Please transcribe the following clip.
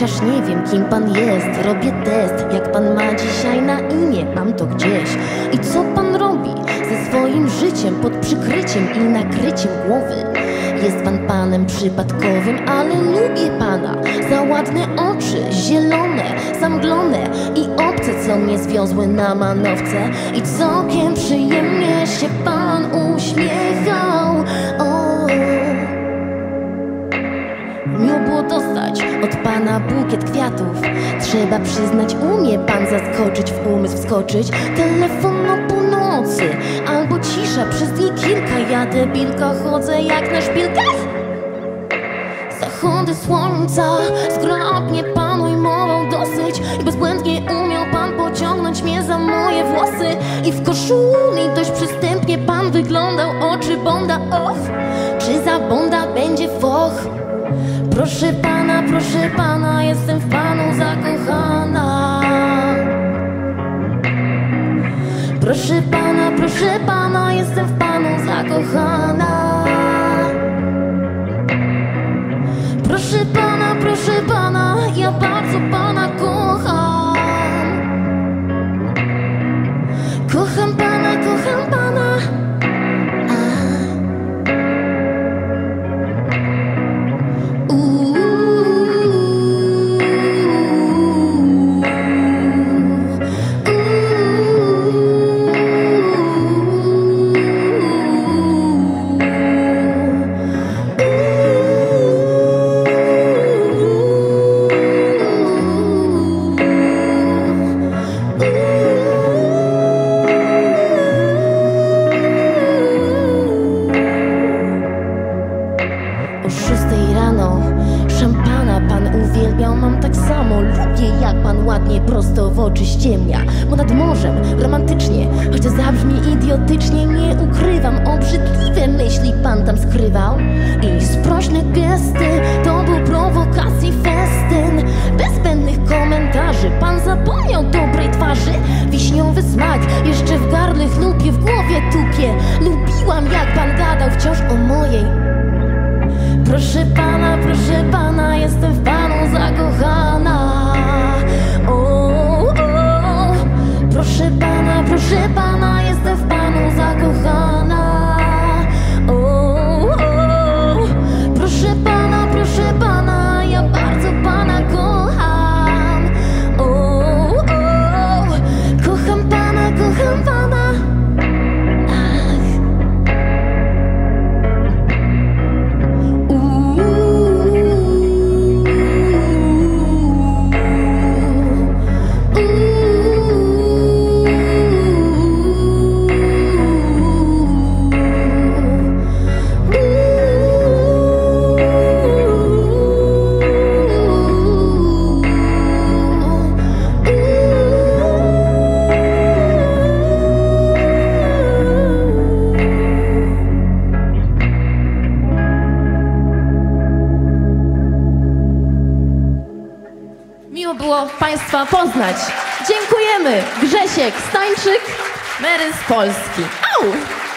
chociaż nie wiem kim pan jest Robię test, jak pan ma dzisiaj na imię, mam to gdzieś I co pan robi ze swoim życiem pod przykryciem i nakryciem głowy? Jest pan panem przypadkowym, ale lubię pana. Za ładne oczy, zielone, zamglone i obce, co mnie zwiozły na manowce. I całkiem przyjemnie się pan uśmiechał. O. Było dostać od pana bukiet kwiatów. Trzeba przyznać, umie pan zaskoczyć, w umysł wskoczyć. Telefon o północy, albo cisza przez dni kilka Ja debilka chodzę jak na szpilkach Zachody słońca zgrabnie panu i mową dosyć I bezbłędnie umiał pan pociągnąć mnie za moje włosy I w koszuli dość przystępnie pan wyglądał Oczy Bonda, och, czy za Bonda będzie foch? Proszę pana, proszę pana, jestem w panu zakochana. Ładnie prosto w oczy ściemnia. Bo nad morzem romantycznie, chociaż zabrzmi idiotycznie Nie ukrywam, obrzydliwe myśli pan tam skrywał. I sprośne gesty, to był prowokacji festyn. Bez zbędnych komentarzy, pan zapomniał dobrej twarzy. Wiśniowy smak, jeszcze w gardle chlupie, w głowie tupie. Lubiłam jak pan gadał wciąż o mojej. Proszę pana, proszę pana, jestem w panu zakochana. Proszę pana, jestem w panu zakochana. Miło było Państwa poznać. Dziękujemy. Grzesiek Stańczyk, Mary z Polski. Au!